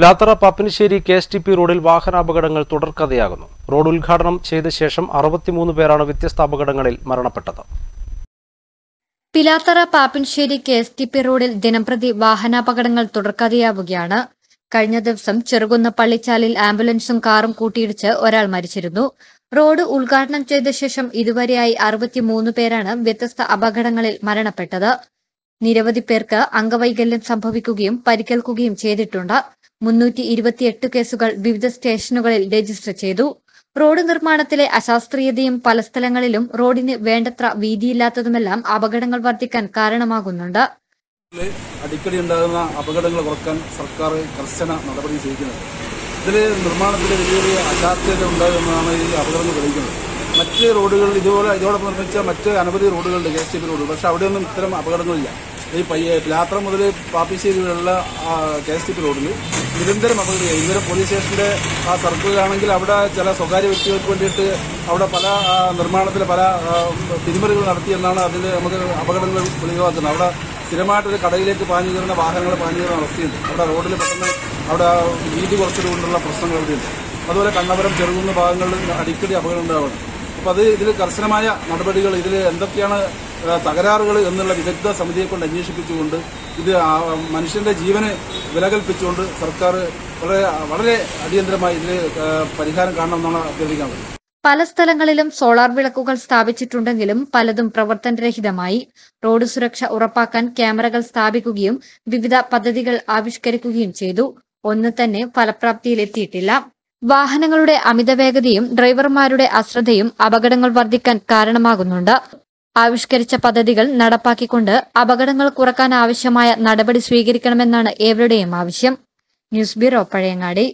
Pilathara Pappinisseri K S T P റോഡിൽ വാഹനാപകടങ്ങൾ തുടർക്കഥയാകുന്നു. Road ഉദ്ഘാടനം ചെയ്ത ശേഷം അറുപത്തിമൂന്ന് പേരാണ് വ്യത്യസ്ത അപകടങ്ങളിൽ മരണപ്പെട്ടത്. Pilathara Pappinisseri K S T P റോഡിൽ ദിനംപ്രതി വാഹനാപകടങ്ങൾ തുടർക്കഥയാവുകയാണ്. കഴിഞ്ഞ ദിവസം ചെറുകുന്ന പള്ളിച്ചാലിൽ ആംബുലൻസും കാറും കൂട്ടിയിടിച്ച് ഒരാൾ മരിച്ചിരുന്നു. റോഡ് ഉദ്ഘാടനം ചെയ്ത ശേഷം ഇതുവരെയായി അറുപത്തിമൂന്ന് പേരാണ് വ്യത്യസ്ത അപകടങ്ങളിൽ മരണപ്പെട്ടത്. നിരവധി പേർക്ക് അംഗവൈകല്യം സംഭവിക്കുകയും പരിക്കേൽക്കുകയും ചെയ്തിട്ടുണ്ട്. മുന്നൂറ്റി ഇരുപത്തിയെട്ട് കേസുകൾ വിവിധ സ്റ്റേഷനുകളിൽ രജിസ്റ്റർ ചെയ്തു. റോഡ് നിർമ്മാണത്തിലെ അശാസ്ത്രീയതയും പല സ്ഥലങ്ങളിലും റോഡിന് വേണ്ടത്ര വീതിയില്ലാത്തതുമെല്ലാം അപകടങ്ങൾ വർദ്ധിക്കാൻ കാരണമാകുന്നുണ്ട്. അടിക്കടി ഉണ്ടാകുന്ന അപകടങ്ങൾ കുറയ്ക്കാൻ സർക്കാർ കർശന നടപടി സ്വീകരിക്കുന്നത് ഇതിൽ നിർമ്മാണത്തിൽ വലിയ വലിയ അശാസ്ത്രീയത ഉണ്ടാകുമെന്നാണ് ഈ അപകടങ്ങൾ തെളിയിക്കുന്നത്. മറ്റ് റോഡുകളിൽ ഇതുപോലെ ഇതോടൊപ്പം നിർമ്മിച്ച മറ്റ് അനവധി റോഡുകളുണ്ട് K S T P road പക്ഷെ അവിടെയൊന്നും ഇത്തരം അപകടങ്ങളില്ല. ഈ പയ്യ യാത്ര മുതൽ പാപ്പിശ്ശേരി വരെയുള്ള കെ എസ് ടി പി റോഡിൽ നിരന്തരം അപകടം ഇതുവരെ പോലീസ് സ്റ്റേഷന്റെ ആ സർക്കിളിലാണെങ്കിൽ അവിടെ ചില സ്വകാര്യ വ്യക്തികൾക്ക് വേണ്ടിയിട്ട് അവിടെ പല നിർമ്മാണത്തിൽ പല തിരിമറികൾ നടത്തിയെന്നാണ് അതിൽ നമുക്ക് അപകടങ്ങൾ വെളിവാക്കുന്നത്. അവിടെ സ്ഥിരമായിട്ടൊരു കടയിലേക്ക് പാഞ്ഞു കയറുന്ന വാഹനങ്ങൾ പാഞ്ഞു കയറുന്ന അവസ്ഥയുണ്ട്. അവിടെ റോഡിൽ പെട്ടെന്ന് അവിടെ വീതി കുറച്ചതുകൊണ്ടുള്ള പ്രശ്നങ്ങൾ അവിടെയുണ്ട്. അതുപോലെ കണ്ണപുരം ചെറുകുന്ന ഭാഗങ്ങളിൽ അടിക്കടി അപകടം ഉണ്ടാവുന്നത് അപ്പോൾ അത് ഇതിൽ കർശനമായ നടപടികൾ ഇതിൽ എന്തൊക്കെയാണ് തകരാറുകൾ എന്നുള്ള വിദഗ്ധ സമിതിയെ കൊണ്ട് അന്വേഷിപ്പിച്ചുകൊണ്ട് ഇത് മനുഷ്യന്റെ ജീവന് വിലകൽപ്പിച്ചുകൊണ്ട് സർക്കാർ വളരെ വളരെ അടിയന്തരമായി ഇതിന് പരിഹാരം കാണണമെന്നാണ് അഭ്യർത്ഥിക്കാൻ പല സ്ഥലങ്ങളിലും സോളാർ വിളക്കുകൾ സ്ഥാപിച്ചിട്ടുണ്ടെങ്കിലും പലതും പ്രവർത്തനരഹിതമായി. റോഡ് സുരക്ഷ ഉറപ്പാക്കാൻ ക്യാമറകൾ സ്ഥാപിക്കുകയും വിവിധ പദ്ധതികൾ ആവിഷ്കരിക്കുകയും ചെയ്തു. ഒന്ന് തന്നെ ഫലപ്രാപ്തിയിലെത്തിയിട്ടില്ല വാഹനങ്ങളുടെ അമിതവേഗതയും ഡ്രൈവർമാരുടെ അശ്രദ്ധയും അപകടങ്ങൾ വർദ്ധിക്കാൻ കാരണമാകുന്നുണ്ട്. ആവിഷ്കരിച്ച പദ്ധതികൾ നടപ്പാക്കിക്കൊണ്ട് അപകടങ്ങൾ കുറയ്ക്കാൻ ആവശ്യമായ നടപടി സ്വീകരിക്കണമെന്നാണ് ഏവരുടെയും ആവശ്യം. News bureau Pazhayangadi.